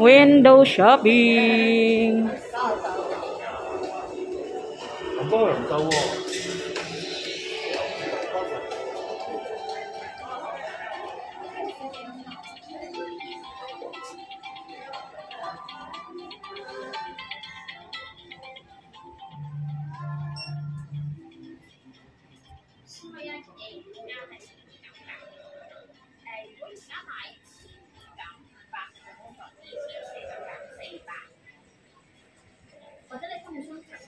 Window shopping.